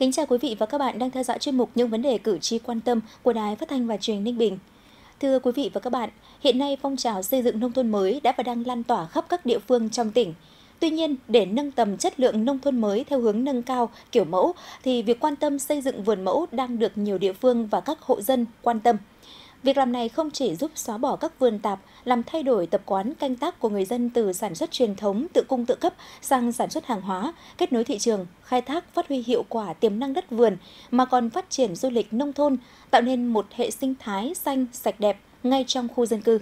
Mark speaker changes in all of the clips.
Speaker 1: Kính chào quý vị và các bạn đang theo dõi chuyên mục những vấn đề cử tri quan tâm của Đài Phát thanh và Truyền hình Ninh Bình. Thưa quý vị và các bạn, hiện nay phong trào xây dựng nông thôn mới đã và đang lan tỏa khắp các địa phương trong tỉnh. Tuy nhiên, để nâng tầm chất lượng nông thôn mới theo hướng nâng cao kiểu mẫu thì việc quan tâm xây dựng vườn mẫu đang được nhiều địa phương và các hộ dân quan tâm. Việc làm này không chỉ giúp xóa bỏ các vườn tạp, làm thay đổi tập quán canh tác của người dân từ sản xuất truyền thống tự cung tự cấp sang sản xuất hàng hóa, kết nối thị trường, khai thác phát huy hiệu quả tiềm năng đất vườn, mà còn phát triển du lịch nông thôn, tạo nên một hệ sinh thái xanh, sạch đẹp ngay trong khu dân cư.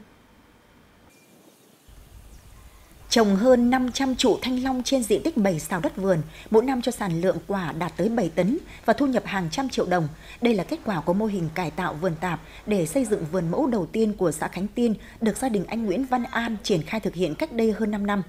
Speaker 2: Trồng hơn 500 trụ thanh long trên diện tích 7 sào đất vườn, mỗi năm cho sản lượng quả đạt tới 7 tấn và thu nhập hàng trăm triệu đồng. Đây là kết quả của mô hình cải tạo vườn tạp để xây dựng vườn mẫu đầu tiên của xã Khánh Tiên, được gia đình anh Nguyễn Văn An triển khai thực hiện cách đây hơn 5 năm.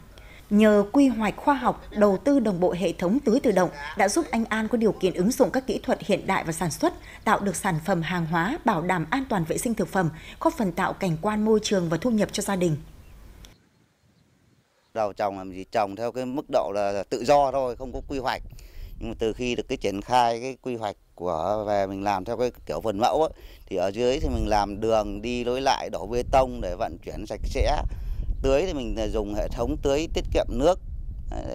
Speaker 2: Nhờ quy hoạch khoa học, đầu tư đồng bộ hệ thống tưới tự động đã giúp anh An có điều kiện ứng dụng các kỹ thuật hiện đại và sản xuất, tạo được sản phẩm hàng hóa bảo đảm an toàn vệ sinh thực phẩm, góp phần tạo cảnh quan môi trường và thu nhập cho gia đình
Speaker 3: đầu trồng làm gì trồng theo cái mức độ là tự do thôi không có quy hoạch. Nhưng mà từ khi được cái triển khai cái quy hoạch của về mình làm theo cái kiểu vườn mẫu ấy, thì ở dưới thì mình làm đường đi lối lại đổ bê tông để vận chuyển sạch sẽ. Tưới thì mình dùng hệ thống tưới tiết kiệm nước.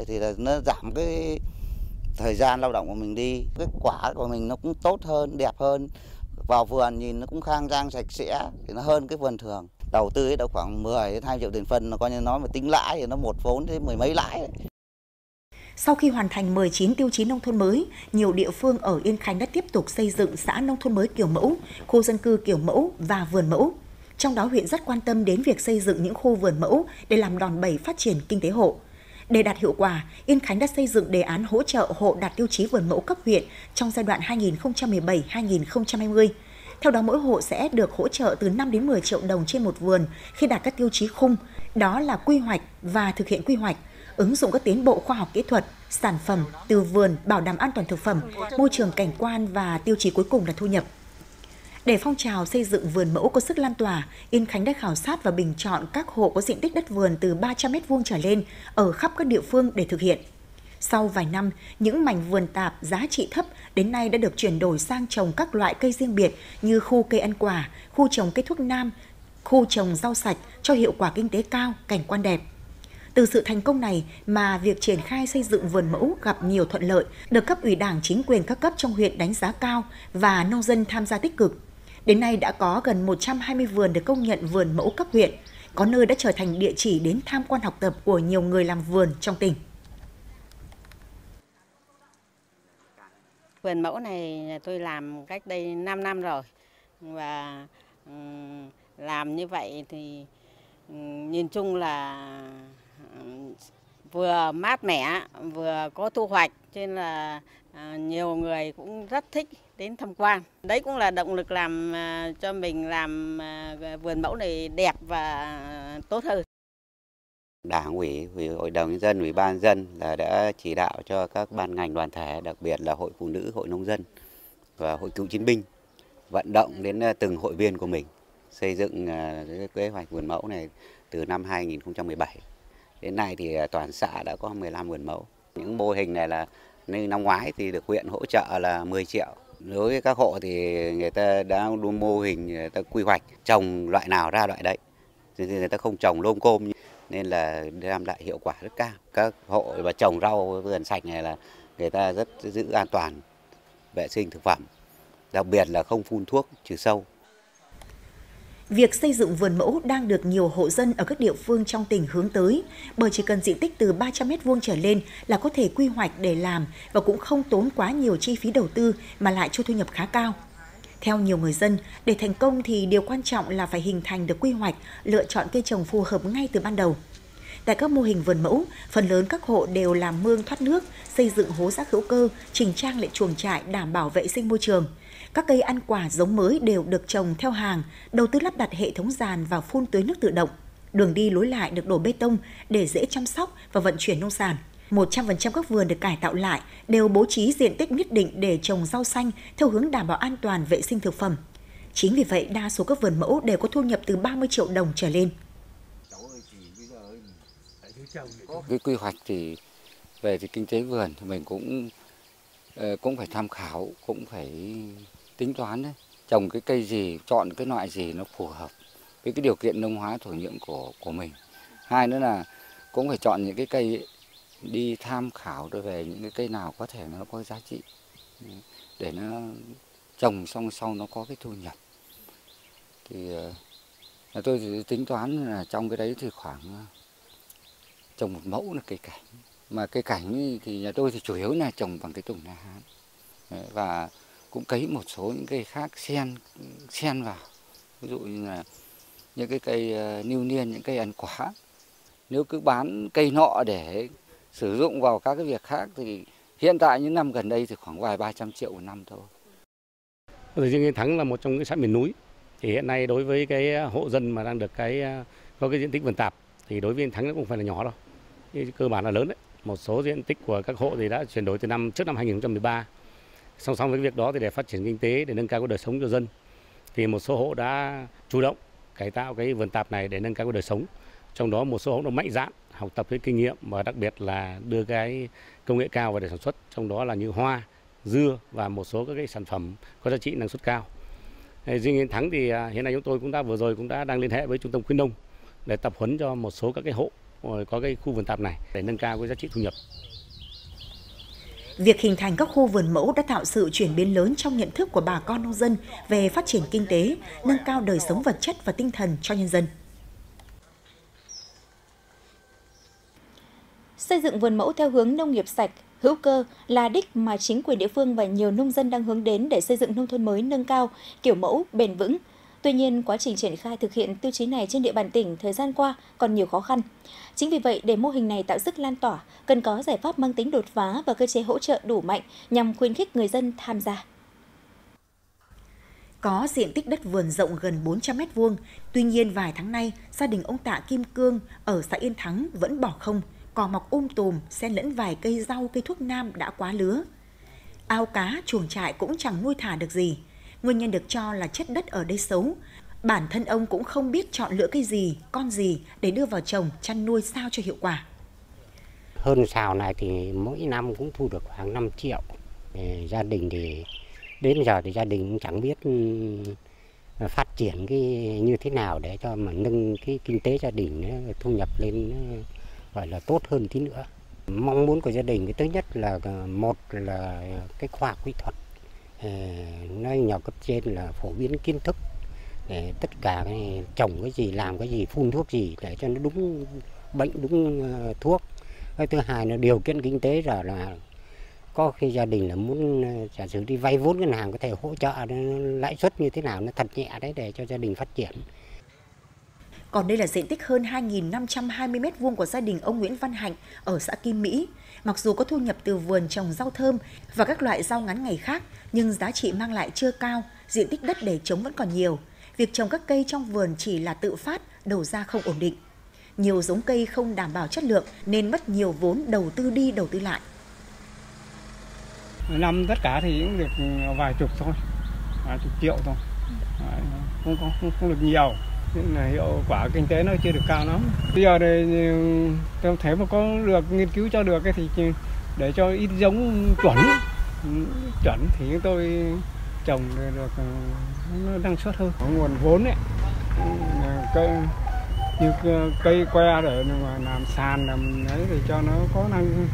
Speaker 3: Thì là nó giảm cái thời gian lao động của mình đi. Cái quả của mình nó cũng tốt hơn đẹp hơn. Vào vườn nhìn nó cũng khang trang sạch sẽ thì nó hơn cái vườn thường đầu tư đâu khoảng 10 đến 20 triệu tiền phân nó coi như nói mà tính lãi thì nó một vốn đến mười mấy lãi đấy.
Speaker 2: Sau khi hoàn thành 19 tiêu chí nông thôn mới, nhiều địa phương ở Yên Khánh đã tiếp tục xây dựng xã nông thôn mới kiểu mẫu, khu dân cư kiểu mẫu và vườn mẫu. Trong đó huyện rất quan tâm đến việc xây dựng những khu vườn mẫu để làm đòn bẩy phát triển kinh tế hộ. Để đạt hiệu quả, Yên Khánh đã xây dựng đề án hỗ trợ hộ đạt tiêu chí vườn mẫu cấp huyện trong giai đoạn 2017-2020 theo đó mỗi hộ sẽ được hỗ trợ từ 5 đến 10 triệu đồng trên một vườn khi đạt các tiêu chí khung, đó là quy hoạch và thực hiện quy hoạch, ứng dụng các tiến bộ khoa học kỹ thuật, sản phẩm từ vườn bảo đảm an toàn thực phẩm, môi trường cảnh quan và tiêu chí cuối cùng là thu nhập. Để phong trào xây dựng vườn mẫu có sức lan tỏa, Yên Khánh đã khảo sát và bình chọn các hộ có diện tích đất vườn từ 300 m2 trở lên ở khắp các địa phương để thực hiện. Sau vài năm, những mảnh vườn tạp giá trị thấp đến nay đã được chuyển đổi sang trồng các loại cây riêng biệt như khu cây ăn quả, khu trồng cây thuốc nam, khu trồng rau sạch cho hiệu quả kinh tế cao, cảnh quan đẹp. Từ sự thành công này mà việc triển khai xây dựng vườn mẫu gặp nhiều thuận lợi, được cấp ủy đảng chính quyền các cấp trong huyện đánh giá cao và nông dân tham gia tích cực. Đến nay đã có gần 120 vườn được công nhận vườn mẫu cấp huyện, có nơi đã trở thành địa chỉ đến tham quan học tập của nhiều người làm vườn trong tỉnh.
Speaker 4: Vườn mẫu này tôi làm cách đây 5 năm rồi và làm như vậy thì nhìn chung là vừa mát mẻ, vừa có thu hoạch nên là à, nhiều người cũng rất thích đến tham quan. Đấy cũng là động lực làm à, cho mình làm à, vườn mẫu này đẹp và tốt hơn.
Speaker 3: Đảng ủy, ủy hội đồng nhân dân, ủy ban dân là đã chỉ đạo cho các ban ngành đoàn thể, đặc biệt là hội phụ nữ, hội nông dân và hội cựu chiến binh vận động đến ờ, từng hội viên của mình xây dựng ờ, cái kế hoạch vườn mẫu này từ năm 2017. Đến nay thì ờ, toàn xã đã có 15 vườn mẫu. Những mô hình này là như năm ngoái thì được huyện hỗ trợ là 10 triệu. Đối với các hộ thì người ta đã đua mô hình, người ta quy hoạch trồng loại nào ra loại đấy. Thì người ta không trồng lôm côm nên là đem lại hiệu quả rất cao. Các hộ và trồng rau vườn sạch này là người ta rất giữ an toàn vệ sinh thực phẩm, đặc biệt là không phun thuốc trừ sâu.
Speaker 2: Việc xây dựng vườn mẫu đang được nhiều hộ dân ở các địa phương trong tỉnh hướng tới, bởi chỉ cần diện tích từ 300 m2 trở lên là có thể quy hoạch để làm và cũng không tốn quá nhiều chi phí đầu tư mà lại cho thu nhập khá cao. Theo nhiều người dân, để thành công thì điều quan trọng là phải hình thành được quy hoạch, lựa chọn cây trồng phù hợp ngay từ ban đầu. Tại các mô hình vườn mẫu, phần lớn các hộ đều làm mương thoát nước, xây dựng hố rác hữu cơ, chỉnh trang lại chuồng trại đảm bảo vệ sinh môi trường. Các cây ăn quả giống mới đều được trồng theo hàng, đầu tư lắp đặt hệ thống giàn và phun tưới nước tự động. Đường đi lối lại được đổ bê tông để dễ chăm sóc và vận chuyển nông sản. 100% các vườn được cải tạo lại đều bố trí diện tích nhất định để trồng rau xanh theo hướng đảm bảo an toàn vệ sinh thực phẩm. Chính vì vậy, đa số các vườn mẫu đều có thu nhập từ 30 triệu đồng trở lên.
Speaker 5: Cái quy hoạch thì về thì kinh tế vườn thì mình cũng ờ, cũng phải tham khảo, cũng phải tính toán đấy. Trồng cái cây gì, chọn cái loại gì nó phù hợp với cái điều kiện nông hóa thổ nhưỡng của của mình. Hai nữa là cũng phải chọn những cái cây đi tham khảo rồi về những cái cây nào có thể nó có giá trị. Để nó trồng xong sau nó có cái thu nhập. Thì ờ, là tôi thì tính toán là trong cái đấy thì khoảng ờ, trồng một mẫu là cây cảnh. Mà cây cảnh thì nhà tôi thì chủ yếu là trồng bằng cái tùng la hán. Và cũng cấy một số những cây khác, xen xen vào. Ví dụ như là những cái cây ờ, niu niên, những cây ăn quả. Nếu cứ bán cây nọ để sử dụng vào các cái việc khác thì hiện tại những năm gần đây thì khoảng vài ba trăm triệu một năm thôi.
Speaker 6: Riêng Yên Thắng là một trong những xã miền núi thì hiện nay đối với cái hộ dân mà đang được cái, có cái diện tích vườn tạp thì đối với Yên Thắng nó cũng phải là nhỏ đâu. Thì cơ bản là lớn đấy. Một số diện tích của các hộ thì đã chuyển đổi từ năm, trước năm 2013. Song song với việc đó thì để phát triển kinh tế, để nâng cao cái đời sống cho dân, thì một số hộ đã chủ động cải tạo cái vườn tạp này để nâng cao cái đời sống. Trong đó một số hộ nó mạnh dạn học tập cái kinh nghiệm và đặc biệt là đưa cái công nghệ cao vào để sản xuất trong đó là như hoa dưa và một số các cái sản phẩm có giá trị năng suất cao riêng Yên Thắng thì à, hiện nay chúng tôi cũng đã vừa rồi cũng đã đang liên hệ với trung tâm khuyến nông để tập huấn cho một số các cái hộ ờ, có cái khu vườn tạp này để nâng cao cái giá trị thu nhập.
Speaker 2: Việc hình thành các khu vườn mẫu đã tạo sự chuyển biến lớn trong nhận thức của bà con nông dân về phát triển kinh tế, nâng cao đời sống vật chất và tinh thần cho nhân dân.
Speaker 1: Xây dựng vườn mẫu theo hướng nông nghiệp sạch, hữu cơ là đích mà chính quyền địa phương và nhiều nông dân đang hướng đến để xây dựng nông thôn mới nâng cao, kiểu mẫu, bền vững. Tuy nhiên, quá trình triển khai thực hiện tiêu chí này trên địa bàn tỉnh thời gian qua còn nhiều khó khăn. Chính vì vậy, để mô hình này tạo sức lan tỏa, cần có giải pháp mang tính đột phá và cơ chế hỗ trợ đủ mạnh nhằm khuyến khích người dân tham gia.
Speaker 2: Có diện tích đất vườn rộng gần 400 m2, tuy nhiên vài tháng nay, gia đình ông Tạ Kim Cương ở xã Yên Thắng vẫn bỏ không cỏ mọc um tùm, xen lẫn vài cây rau cây thuốc nam đã quá lứa. Ao cá, chuồng trại cũng chẳng nuôi thả được gì. Nguyên nhân được cho là chất đất ở đây xấu. Bản thân ông cũng không biết chọn lựa cây gì, con gì để đưa vào trồng, chăn nuôi sao cho hiệu quả.
Speaker 7: Hơn xào này thì mỗi năm cũng thu được khoảng 5 triệu. Gia đình thì đến giờ thì gia đình cũng chẳng biết ừ, phát triển cái như thế nào để cho mà nâng cái kinh tế gia đình ừ, thu nhập lên ừ, gọi là tốt hơn tí nữa. Mong muốn của gia đình cái thứ nhất là à, một là cái khoa học kỹ thuật. Ờ, Nơi nhỏ cấp trên là phổ biến kiến thức để tất cả cái trồng cái gì, làm cái gì, phun thuốc gì để cho nó đúng bệnh, đúng ờ, thuốc. Cái thứ hai là điều kiện kinh tế là là có khi gia đình là muốn ờ, giả sử đi vay vốn ngân hàng có thể hỗ trợ lãi suất như thế nào, nó thật nhẹ đấy để cho gia đình phát triển
Speaker 2: còn đây là diện tích hơn 2.520 m2 của gia đình ông Nguyễn Văn Hạnh ở xã Kim Mỹ. Mặc dù có thu nhập từ vườn trồng rau thơm và các loại rau ngắn ngày khác, nhưng giá trị mang lại chưa cao, diện tích đất để trống vẫn còn nhiều. Việc trồng các cây trong vườn chỉ là tự phát, đầu ra không ổn định. Nhiều giống cây không đảm bảo chất lượng nên mất nhiều vốn đầu tư đi đầu tư lại.
Speaker 8: Năm tất cả thì cũng được vài chục thôi, vài chục triệu thôi, không, không, không được nhiều nên là hiệu quả kinh tế nó chưa được cao lắm. Bây giờ thì tôi thấy mà có được nghiên cứu cho được thì để cho ít giống chuẩn. Ừ, chuẩn thì chúng tôi trồng được ờ, nó năng suất hơn. Có nguồn vốn ấy. Ừ, cây, như ờ, cây que để mà làm sàn làm ấy thì cho nó có năng,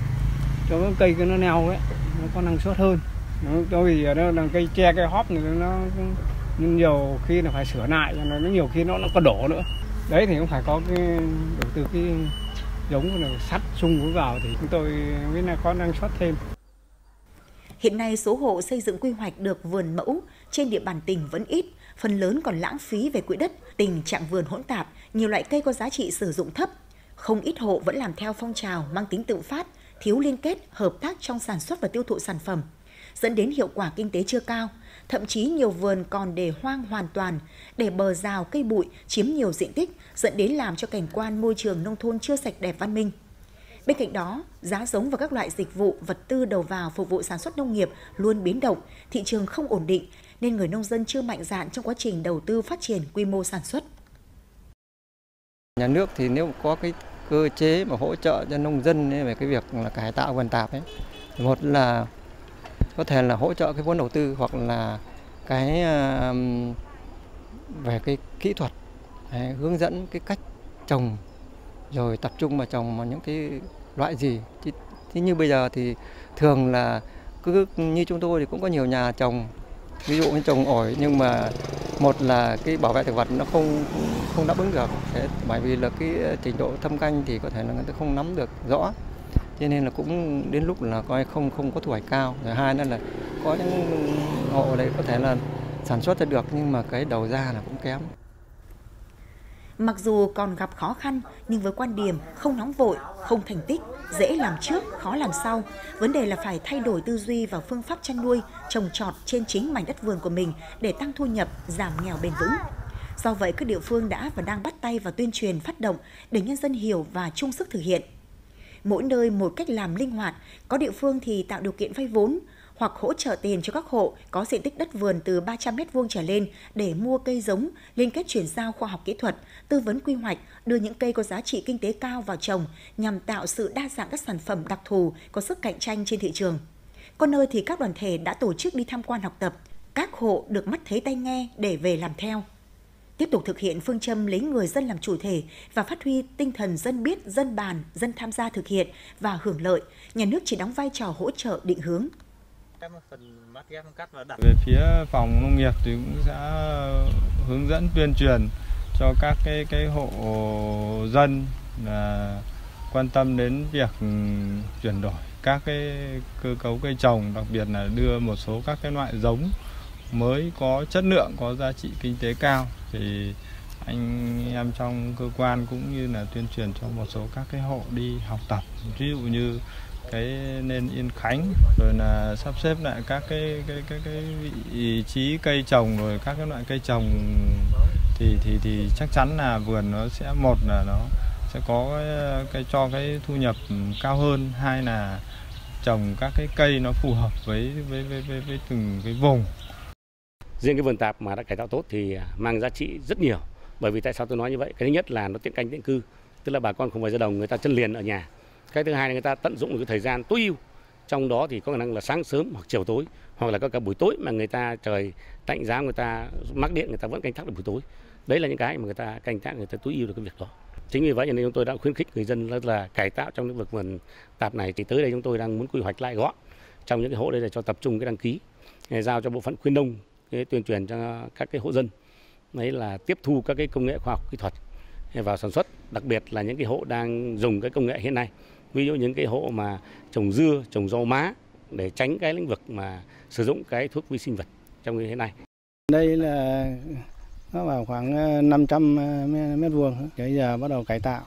Speaker 8: cho cái cây cái nó neo đấy nó có năng suất hơn. Nó, tôi vì nó là cây tre, cây hóp thì nó nhưng nhiều khi là phải sửa lại cho nó nhiều khi nó nó có đổ nữa. Đấy thì cũng phải có cái đầu tư cái giống là sắt sung vào thì chúng tôi mới là có năng suất thêm.
Speaker 2: Hiện nay số hộ xây dựng quy hoạch được vườn mẫu trên địa bàn tỉnh vẫn ít, phần lớn còn lãng phí về quỹ đất, tình trạng vườn hỗn tạp, nhiều loại cây có giá trị sử dụng thấp. Không ít hộ vẫn làm theo phong trào mang tính tự phát, thiếu liên kết, hợp tác trong sản xuất và tiêu thụ sản phẩm, dẫn đến hiệu quả kinh tế chưa cao, thậm chí nhiều vườn còn để hoang hoàn toàn, để bờ rào cây bụi chiếm nhiều diện tích, dẫn đến làm cho cảnh quan môi trường nông thôn chưa sạch đẹp văn minh. Bên cạnh đó, giá giống và các loại dịch vụ, vật tư đầu vào phục vụ sản xuất nông nghiệp luôn biến động, thị trường không ổn định, nên người nông dân chưa mạnh dạn trong quá trình đầu tư phát triển quy mô sản xuất.
Speaker 9: Nhà nước thì nếu có cái cơ chế mà hỗ trợ cho nông dân về cái việc là cải tạo vườn tạp ấy, một là có thể là hỗ trợ cái vốn đầu tư hoặc là cái về cái kỹ thuật hướng dẫn cái cách trồng rồi tập trung vào trồng vào những cái loại gì. Chứ, như bây giờ thì thường là cứ như chúng tôi thì cũng có nhiều nhà trồng ví dụ như trồng ổi nhưng mà một là cái bảo vệ thực vật nó không không đáp ứng được. Thế bởi vì là cái trình độ thâm canh thì có thể là người ta không nắm được rõ cho nên là cũng đến lúc là coi không không có thu hoạch cao rồi hai nữa là có những hộ đấy có thể là sản xuất ra được nhưng mà cái đầu ra là cũng kém
Speaker 2: Mặc dù còn gặp khó khăn, nhưng với quan điểm không nóng vội, không thành tích, dễ làm trước, khó làm sau, vấn đề là phải thay đổi tư duy và phương pháp chăn nuôi, trồng trọt trên chính mảnh đất vườn của mình để tăng thu nhập, giảm nghèo bền vững. Do vậy, các địa phương đã và đang bắt tay vào tuyên truyền phát động để nhân dân hiểu và chung sức thực hiện. Mỗi nơi một cách làm linh hoạt, có địa phương thì tạo điều kiện vay vốn, hoặc hỗ trợ tiền cho các hộ có diện tích đất vườn từ 300 m2 trở lên để mua cây giống, liên kết chuyển giao khoa học kỹ thuật, tư vấn quy hoạch, đưa những cây có giá trị kinh tế cao vào trồng nhằm tạo sự đa dạng các sản phẩm đặc thù có sức cạnh tranh trên thị trường. Có nơi thì các đoàn thể đã tổ chức đi tham quan học tập, các hộ được mắt thấy tay nghe để về làm theo. Tiếp tục thực hiện phương châm lấy người dân làm chủ thể và phát huy tinh thần dân biết, dân bàn, dân tham gia thực hiện và hưởng lợi, nhà nước chỉ đóng vai trò hỗ trợ định hướng.
Speaker 8: Về phía phòng nông nghiệp thì cũng sẽ hướng dẫn tuyên truyền cho các cái cái hộ dân là quan tâm đến việc chuyển đổi các cái cơ cấu cây trồng, đặc biệt là đưa một số các cái loại giống mới có chất lượng, có giá trị kinh tế cao thì anh em trong cơ quan cũng như là tuyên truyền cho một số các cái hộ đi học tập. Ví dụ như cái nên yên khánh rồi là sắp xếp lại các cái cái cái cái vị trí cây trồng rồi các cái loại cây trồng thì thì thì chắc chắn là vườn nó sẽ một là nó sẽ có cái, cái cho cái thu nhập cao hơn hai là trồng các cái cây nó phù hợp với với với với, với từng cái vùng
Speaker 6: riêng cái vườn tạp mà đã cải tạo tốt thì mang giá trị rất nhiều. Bởi vì tại sao tôi nói như vậy? Cái thứ nhất là nó tiện canh tiện cư. Tức là bà con không phải ra đồng người ta chân liền ở nhà. Cái thứ hai là người ta tận dụng được cái thời gian tối ưu. Trong đó thì có khả năng là sáng sớm hoặc chiều tối hoặc là có cả buổi tối mà người ta trời tạnh giá người ta mắc điện người ta vẫn canh tác được buổi tối. Đấy là những cái mà người ta canh tác người ta tối ưu được cái việc đó. Chính vì vậy nên chúng tôi đã khuyến khích người dân là, là cải tạo trong lĩnh vực vườn tạp này. Thì tới đây chúng tôi đang muốn quy hoạch lại gọn trong những cái hộ đây là cho tập trung cái đăng ký giao cho bộ phận khuyến nông cái tuyên truyền cho các cái hộ dân, đấy là tiếp thu các cái công nghệ khoa học kỹ thuật vào sản xuất, đặc biệt là những cái hộ đang dùng cái công nghệ hiện nay. Ví dụ những cái hộ mà trồng dưa, trồng rau má để tránh cái lĩnh vực mà sử dụng cái thuốc vi sinh vật trong như thế này
Speaker 10: đây là nó vào khoảng ờ, 500 ờ, mét vuông. Bây giờ bắt đầu cải tạo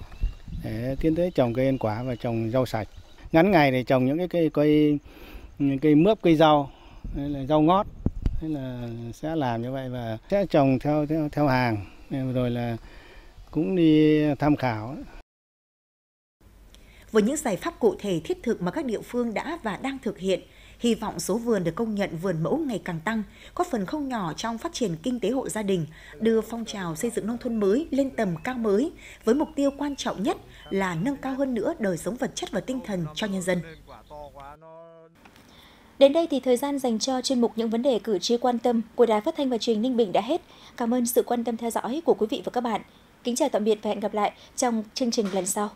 Speaker 10: để tiến tới trồng cây ăn quả và trồng rau sạch. Ngắn ngày để trồng những cái cây cây cây mướp, cây rau là rau ngót thế là sẽ làm như vậy và sẽ trồng theo theo theo hàng rồi là cũng đi tham khảo
Speaker 2: với những giải pháp cụ thể thiết thực mà các địa phương đã và đang thực hiện, hy vọng số vườn được công nhận vườn mẫu ngày càng tăng, có phần không nhỏ trong phát triển kinh tế hộ gia đình, đưa phong trào xây dựng nông thôn mới lên tầm cao mới, với mục tiêu quan trọng nhất là nâng cao hơn nữa đời sống vật chất và tinh thần cho nhân dân.
Speaker 1: Đến đây thì thời gian dành cho chuyên mục những vấn đề cử tri quan tâm của Đài Phát thanh và Truyền hình Ninh Bình đã hết. Cảm ơn sự quan tâm theo dõi của quý vị và các bạn. Kính chào tạm biệt và hẹn gặp lại trong chương trình lần sau.